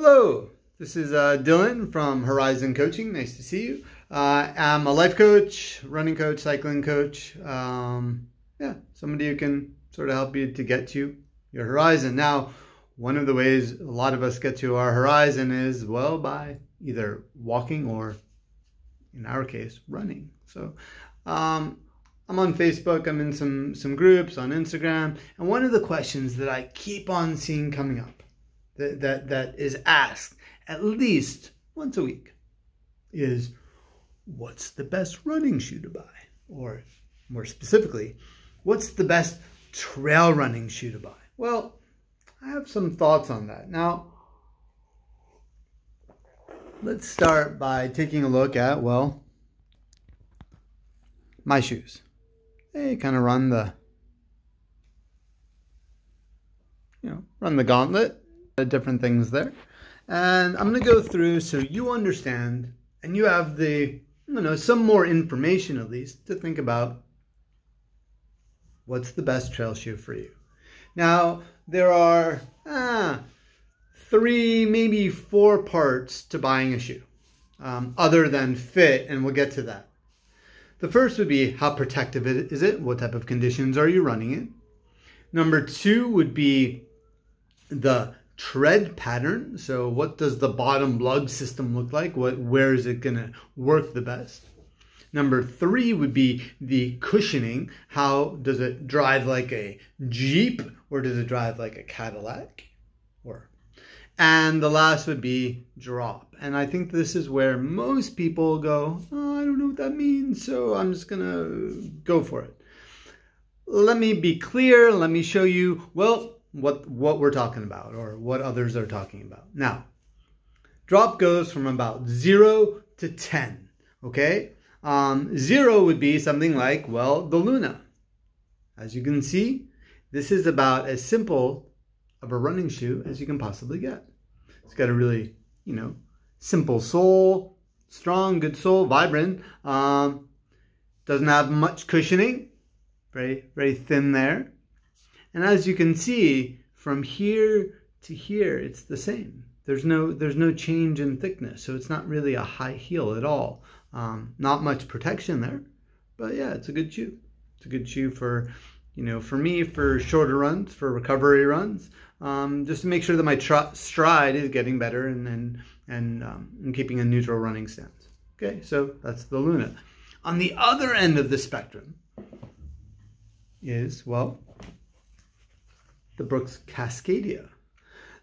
Hello, this is uh, Dylan from Horizon Coaching. Nice to see you. Uh, I'm a life coach, running coach, cycling coach. Um, yeah, somebody who can sort of help you to get to your horizon. Now, one of the ways a lot of us get to our horizon is, well, by either walking or, in our case, running. So, um, I'm on Facebook, I'm in some, some groups on Instagram, and one of the questions that I keep on seeing coming up that, that, that is asked at least once a week is what's the best running shoe to buy? Or more specifically, what's the best trail running shoe to buy? Well, I have some thoughts on that. Now, let's start by taking a look at, well, my shoes. They kind of run the, you know, run the gauntlet different things there. And I'm going to go through so you understand and you have the, you know, some more information at least to think about what's the best trail shoe for you. Now, there are ah, three, maybe four parts to buying a shoe um, other than fit, and we'll get to that. The first would be how protective is it? What type of conditions are you running in? Number two would be the tread pattern. So what does the bottom lug system look like? What where is it going to work the best? Number three would be the cushioning. How does it drive like a Jeep or does it drive like a Cadillac? Or and the last would be drop. And I think this is where most people go, oh, I don't know what that means, so I'm just gonna go for it. Let me be clear, let me show you, well, what what we're talking about or what others are talking about. Now, drop goes from about zero to ten. Okay, um, zero would be something like well the Luna. As you can see, this is about as simple of a running shoe as you can possibly get. It's got a really you know simple sole, strong, good sole, vibrant. Um, doesn't have much cushioning, very very thin there. And as you can see, from here to here, it's the same. There's no, there's no change in thickness, so it's not really a high heel at all. Um, not much protection there, but yeah, it's a good shoe. It's a good shoe for, you know, for me, for shorter runs, for recovery runs, um, just to make sure that my tr- stride is getting better and and and, um, and keeping a neutral running stance. Okay, so that's the Luna. On the other end of the spectrum is well the Brooks Cascadia.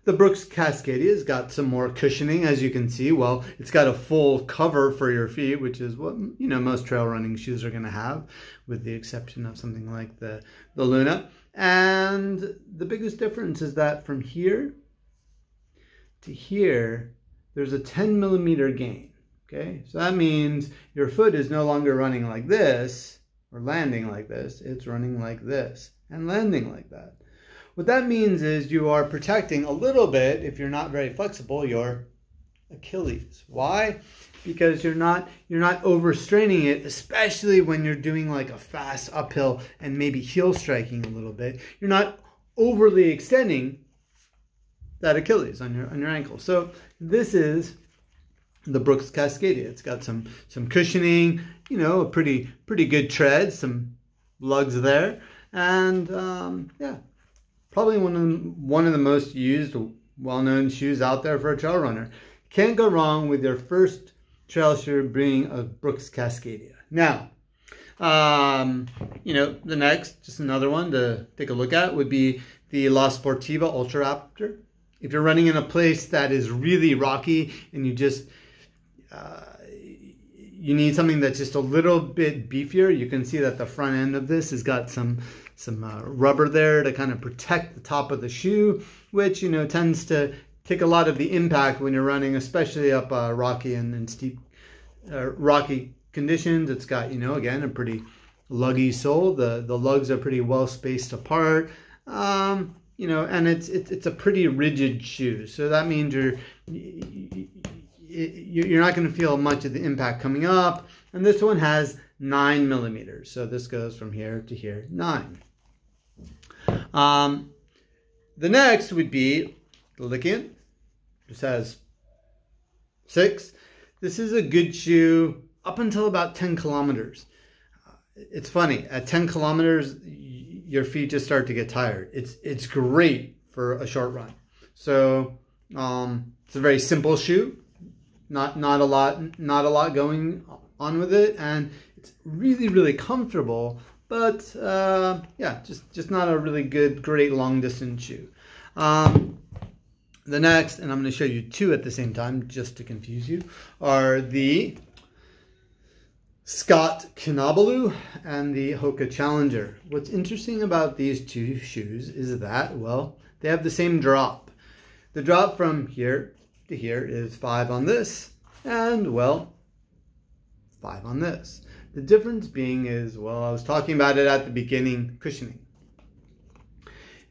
The Brooks Cascadia has got some more cushioning, as you can see. Well, it's got a full cover for your feet, which is what you know most trail running shoes are going to have, with the exception of something like the, the Luna. And the biggest difference is that from here to here, there's a 10 millimeter gain. Okay, so that means your foot is no longer running like this or landing like this, it's running like this and landing like that. What that means is you are protecting a little bit, if you're not very flexible, your Achilles. Why? Because you're not you're not overstraining it, especially when you're doing like a fast uphill and maybe heel striking a little bit. You're not overly extending that Achilles on your on your ankle. So this is the Brooks Cascadia. It's got some some cushioning, you know, a pretty pretty good tread, some lugs there, and um, yeah, probably one of the, one of the most used, well-known shoes out there for a trail runner. Can't go wrong with your first trail shoe being a Brooks Cascadia. Now, um, you know, the next, just another one to take a look at would be the La Sportiva Ultra Raptor. If you're running in a place that is really rocky and you just uh, you need something that's just a little bit beefier, you can see that the front end of this has got some some uh, rubber there to kind of protect the top of the shoe, which, you know, tends to take a lot of the impact when you're running, especially up uh, rocky and, and steep, uh, rocky conditions. It's got, you know, again, a pretty luggy sole. The, the lugs are pretty well spaced apart. Um, you know, and it's, it's, it's a pretty rigid shoe. So that means you're, you're not going to feel much of the impact coming up. And this one has nine millimeters. So this goes from here to here, nine. Um, the next would be the Lycian. just has six. This is a good shoe up until about 10 kilometers. It's funny, at 10 kilometers, your feet just start to get tired. It's, it's great for a short run. So um, it's a very simple shoe, not, not a lot, not a lot going on with it. And it's really, really comfortable, but uh, yeah, just, just not a really good, great long distance shoe. Um, the next, and I'm going to show you two at the same time just to confuse you, are the Scott Kinabalu and the Hoka Challenger. What's interesting about these two shoes is that, well, they have the same drop. The drop from here here is five on this, and well, five on this. The difference being is, well, I was talking about it at the beginning, cushioning.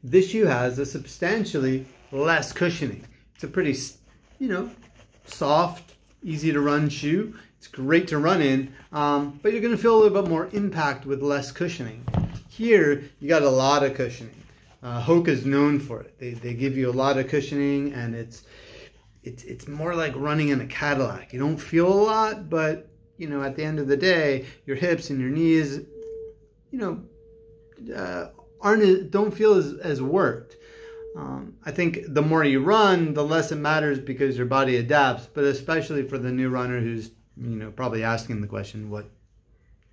This shoe has a substantially less cushioning. It's a pretty, you know, soft, easy to run shoe. It's great to run in, um, but you're going to feel a little bit more impact with less cushioning. Here, you got a lot of cushioning. Uh, Hoka is known for it. They, they give you a lot of cushioning, and it's it's it's more like running in a Cadillac. You don't feel a lot, but you know, at the end of the day, your hips and your knees, you know, uh, aren't don't feel as, as worked. Um, I think the more you run, the less it matters because your body adapts. But especially for the new runner who's you know probably asking the question, what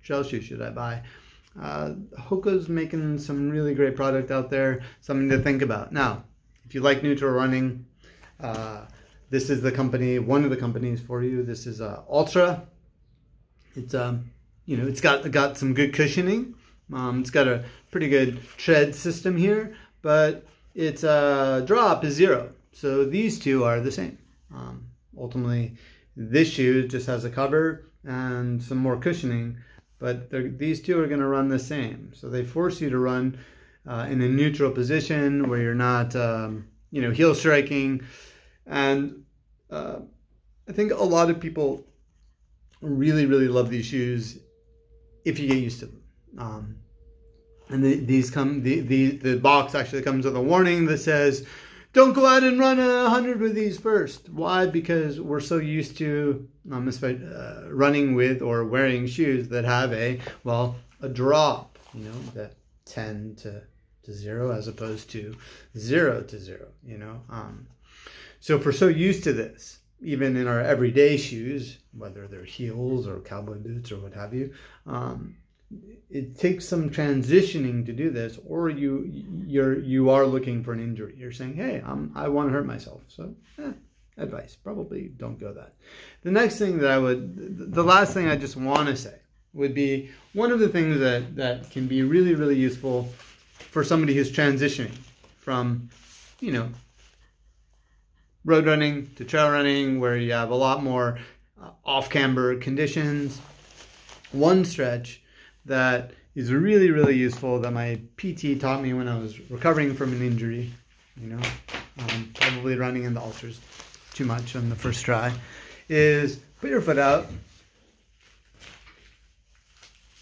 shell shoe should I buy? Uh, Hoka's making some really great product out there, something to think about. Now, if you like neutral running, uh, this is the company, one of the companies for you. This is uh, Altra. It's um, you know, it's got got some good cushioning. Um, it's got a pretty good tread system here, but its uh, drop is zero. So these two are the same. Um, ultimately, this shoe just has a cover and some more cushioning, but these two are going to run the same. So they force you to run uh, in a neutral position where you're not, um, you know, heel striking. And uh, I think a lot of people really, really love these shoes if you get used to them. Um, and the, these come the, the the box actually comes with a warning that says don't go out and run a hundred with these first. Why? Because we're so used to um, uh, running with or wearing shoes that have a well a drop you know that 10 to to zero as opposed to zero to zero you know? Um, so if we're so used to this even in our everyday shoes whether they're heels or cowboy boots or what have you um, it takes some transitioning to do this or you you're you are looking for an injury. You're saying hey I'm, i want to hurt myself. So eh, advice. Probably don't go that. The next thing that i would the last thing i just want to say would be one of the things that that can be really really useful for somebody who's transitioning from you know road running to trail running where you have a lot more uh, off camber conditions one stretch that is really, really useful that my PT taught me when I was recovering from an injury. You know, um, probably running in the ultras too much on the first try, is put your foot out,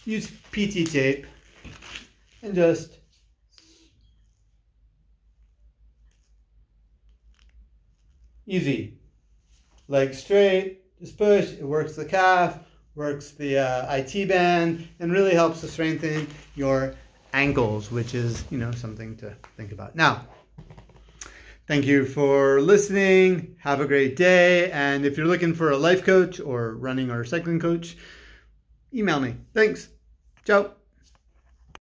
use PT tape, and just easy. Leg straight, just push, it works the calf, works the uh, IT band, and really helps to strengthen your ankles, which is, you know, something to think about. Now, thank you for listening. Have a great day. And if you're looking for a life coach or running or cycling coach, email me. Thanks. Ciao.